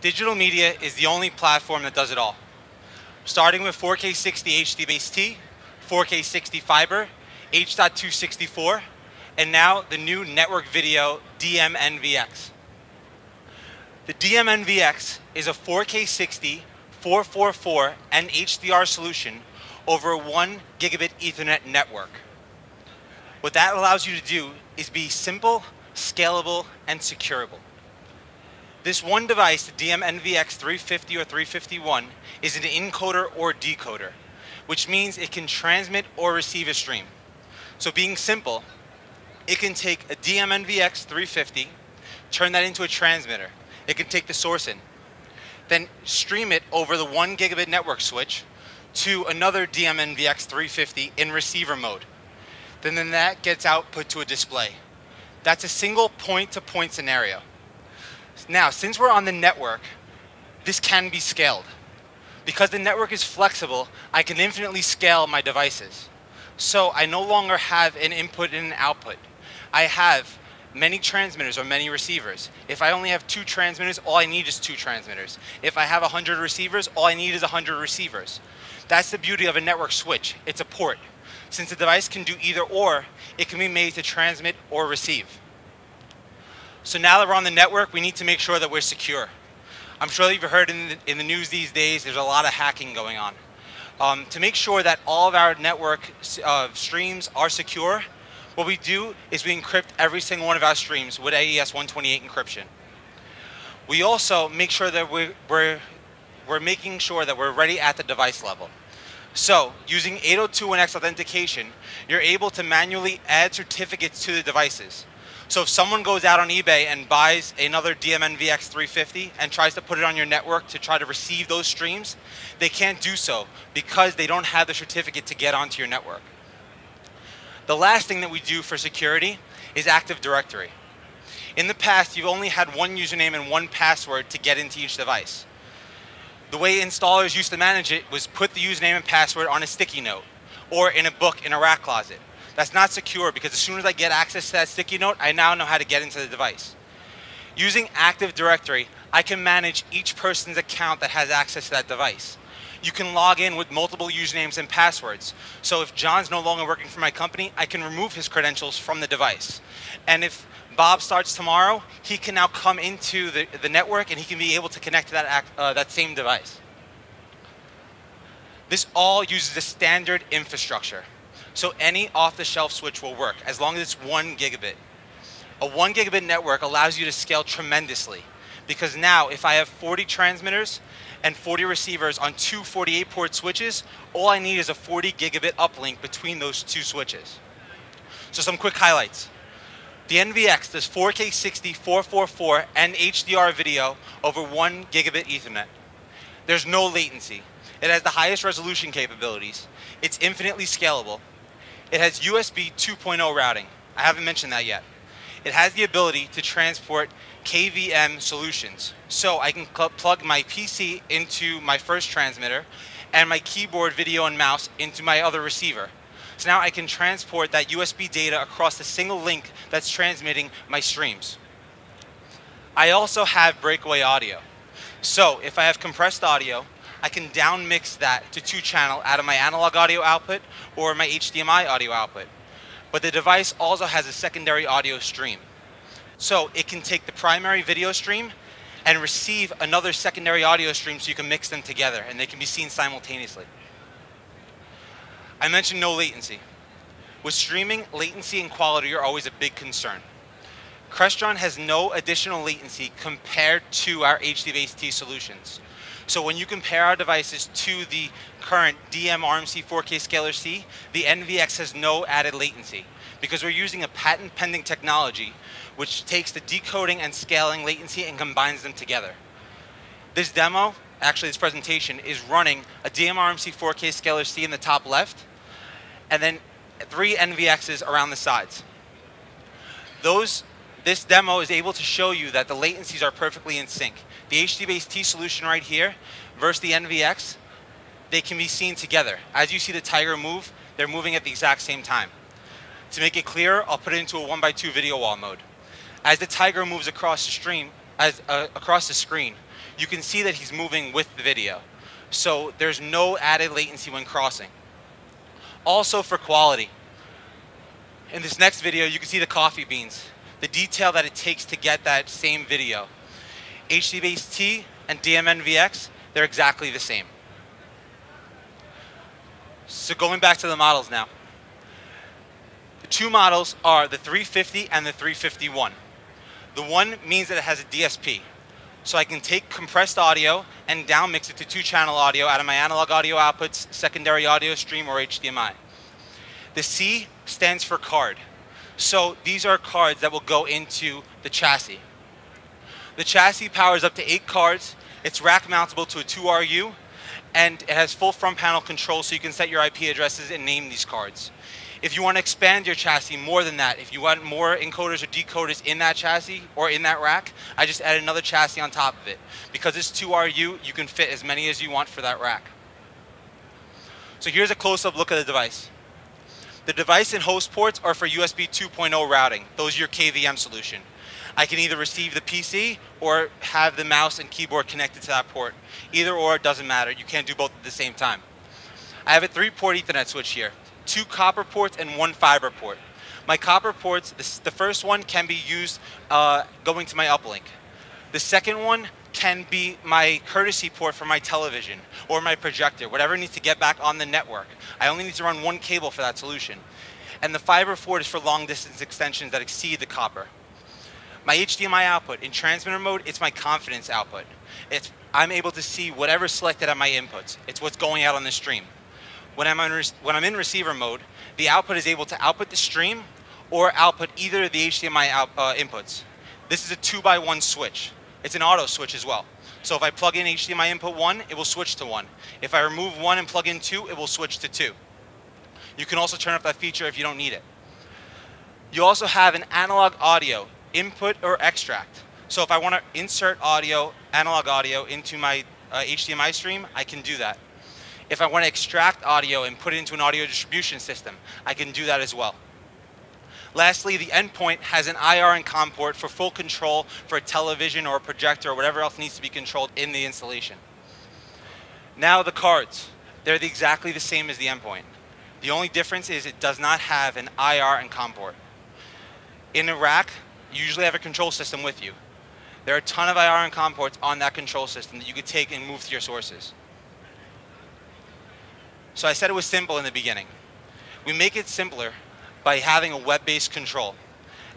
Digital media is the only platform that does it all. Starting with 4K 60 HDBaseT, 4K 60 fiber, H.264, and now the new network video DMNVX. The DMNVX is a 4K 60, 444, and HDR solution over a 1 gigabit Ethernet network. What that allows you to do is be simple, scalable, and securable. This one device, the DMNVX 350 or 351, is an encoder or decoder, which means it can transmit or receive a stream. So being simple, it can take a DMNVX 350, turn that into a transmitter. It can take the source in, then stream it over the one gigabit network switch to another DMNVX 350 in receiver mode. Then, then that gets output to a display. That's a single point-to-point -point scenario. Now, since we're on the network, this can be scaled. Because the network is flexible, I can infinitely scale my devices. So I no longer have an input and an output. I have many transmitters or many receivers. If I only have two transmitters, all I need is two transmitters. If I have 100 receivers, all I need is 100 receivers. That's the beauty of a network switch. It's a port. Since the device can do either or, it can be made to transmit or receive. So now that we're on the network, we need to make sure that we're secure. I'm sure that you've heard in the, in the news these days, there's a lot of hacking going on. Um, to make sure that all of our network uh, streams are secure, what we do is we encrypt every single one of our streams with AES 128 encryption. We also make sure that we're, we're, we're making sure that we're ready at the device level. So, using 802.1x authentication, you're able to manually add certificates to the devices. So if someone goes out on eBay and buys another DMNVX 350 and tries to put it on your network to try to receive those streams, they can't do so because they don't have the certificate to get onto your network. The last thing that we do for security is Active Directory. In the past, you've only had one username and one password to get into each device. The way installers used to manage it was put the username and password on a sticky note or in a book in a rack closet. That's not secure because as soon as I get access to that sticky note, I now know how to get into the device. Using Active Directory, I can manage each person's account that has access to that device. You can log in with multiple usernames and passwords. So if John's no longer working for my company, I can remove his credentials from the device. And if Bob starts tomorrow, he can now come into the, the network and he can be able to connect to that, uh, that same device. This all uses the standard infrastructure. So any off-the-shelf switch will work as long as it's one gigabit. A one gigabit network allows you to scale tremendously because now if I have 40 transmitters and 40 receivers on two 48 port switches, all I need is a 40 gigabit uplink between those two switches. So some quick highlights. The NVX does 4K 60, 444, and HDR video over 1 gigabit Ethernet. There's no latency. It has the highest resolution capabilities. It's infinitely scalable. It has USB 2.0 routing. I haven't mentioned that yet. It has the ability to transport KVM solutions. So I can plug my PC into my first transmitter and my keyboard, video, and mouse into my other receiver. So now I can transport that USB data across the single link that's transmitting my streams. I also have breakaway audio. So if I have compressed audio, I can down mix that to two channel out of my analog audio output or my HDMI audio output. But the device also has a secondary audio stream. So it can take the primary video stream and receive another secondary audio stream so you can mix them together and they can be seen simultaneously. I mentioned no latency. With streaming, latency and quality are always a big concern. Crestron has no additional latency compared to our HDBaseT solutions. So when you compare our devices to the current DM RMC 4K Scaler C, the NVX has no added latency because we're using a patent pending technology which takes the decoding and scaling latency and combines them together. This demo, actually this presentation, is running a DMRMC 4K Scaler C in the top left, and then three NVXs around the sides. Those, this demo is able to show you that the latencies are perfectly in sync the HDBaseT solution right here versus the NVX, they can be seen together. As you see the Tiger move, they're moving at the exact same time. To make it clearer, I'll put it into a one by two video wall mode. As the Tiger moves across the stream, as uh, across the screen, you can see that he's moving with the video. So there's no added latency when crossing. Also for quality, in this next video, you can see the coffee beans, the detail that it takes to get that same video. HDBaseT T and DMNVX, they're exactly the same. So going back to the models now. The two models are the 350 and the 351. The one means that it has a DSP. So I can take compressed audio and downmix it to two channel audio out of my analog audio outputs, secondary audio stream, or HDMI. The C stands for card. So these are cards that will go into the chassis. The chassis powers up to eight cards. It's rack mountable to a 2RU, and it has full front panel control so you can set your IP addresses and name these cards. If you want to expand your chassis more than that, if you want more encoders or decoders in that chassis or in that rack, I just add another chassis on top of it. Because it's 2RU, you can fit as many as you want for that rack. So here's a close-up look at the device. The device and host ports are for USB 2.0 routing. Those are your KVM solution. I can either receive the PC or have the mouse and keyboard connected to that port. Either or, it doesn't matter. You can't do both at the same time. I have a three-port Ethernet switch here, two copper ports and one fiber port. My copper ports, the first one can be used uh, going to my uplink. The second one can be my courtesy port for my television or my projector, whatever needs to get back on the network. I only need to run one cable for that solution. And the fiber port is for long distance extensions that exceed the copper. My HDMI output, in transmitter mode, it's my confidence output. It's, I'm able to see whatever's selected at my inputs. It's what's going out on the stream. When I'm, on, when I'm in receiver mode, the output is able to output the stream or output either of the HDMI out, uh, inputs. This is a two by one switch. It's an auto switch as well. So if I plug in HDMI input 1, it will switch to 1. If I remove 1 and plug in 2, it will switch to 2. You can also turn off that feature if you don't need it. You also have an analog audio, input or extract. So if I want to insert audio, analog audio, into my uh, HDMI stream, I can do that. If I want to extract audio and put it into an audio distribution system, I can do that as well. Lastly, the endpoint has an IR and COM port for full control for a television or a projector or whatever else needs to be controlled in the installation. Now the cards. They're the exactly the same as the endpoint. The only difference is it does not have an IR and COM port. In a rack, you usually have a control system with you. There are a ton of IR and COM ports on that control system that you could take and move to your sources. So I said it was simple in the beginning. We make it simpler by having a web-based control.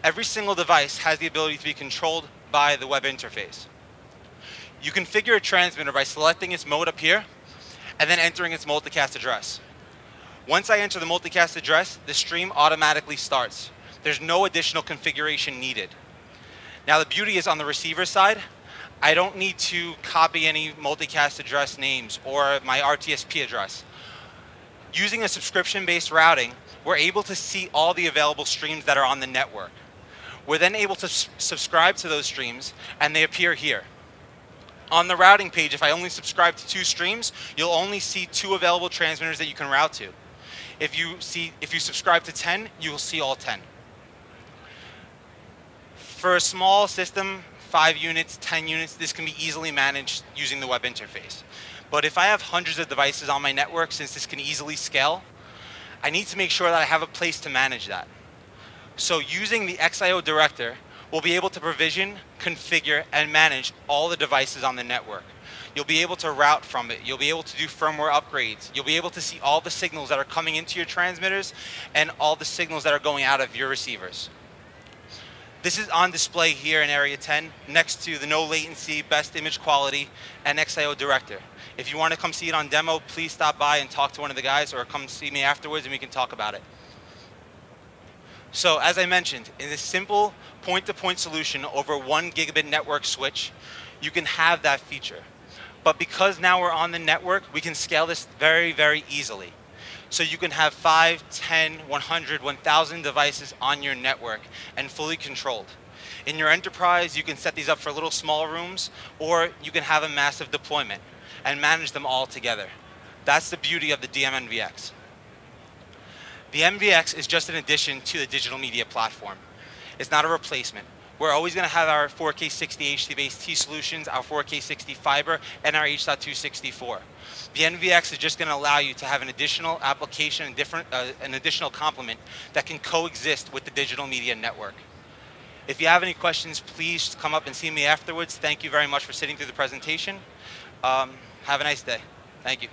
Every single device has the ability to be controlled by the web interface. You configure a transmitter by selecting its mode up here and then entering its multicast address. Once I enter the multicast address, the stream automatically starts. There's no additional configuration needed. Now the beauty is on the receiver side, I don't need to copy any multicast address names or my RTSP address. Using a subscription-based routing, we're able to see all the available streams that are on the network. We're then able to subscribe to those streams and they appear here. On the routing page, if I only subscribe to two streams, you'll only see two available transmitters that you can route to. If you, see, if you subscribe to 10, you will see all 10. For a small system, five units, 10 units, this can be easily managed using the web interface. But if I have hundreds of devices on my network, since this can easily scale, I need to make sure that I have a place to manage that. So using the XIO director, we'll be able to provision, configure, and manage all the devices on the network. You'll be able to route from it. You'll be able to do firmware upgrades. You'll be able to see all the signals that are coming into your transmitters and all the signals that are going out of your receivers. This is on display here in Area 10 next to the no latency, best image quality, and XIO Director. If you want to come see it on demo, please stop by and talk to one of the guys or come see me afterwards and we can talk about it. So as I mentioned, in this simple point-to-point -point solution over one gigabit network switch, you can have that feature. But because now we're on the network, we can scale this very, very easily. So you can have 5, 10, 100, 1,000 devices on your network and fully controlled. In your enterprise, you can set these up for little small rooms, or you can have a massive deployment and manage them all together. That's the beauty of the DMNVX. The NVX is just an addition to the digital media platform. It's not a replacement. We're always going to have our 4K 60 HDBaseT solutions, our 4K 60 fiber, and our H.264. The NVX is just going to allow you to have an additional application, different, uh, an additional complement that can coexist with the digital media network. If you have any questions, please come up and see me afterwards. Thank you very much for sitting through the presentation. Um, have a nice day. Thank you.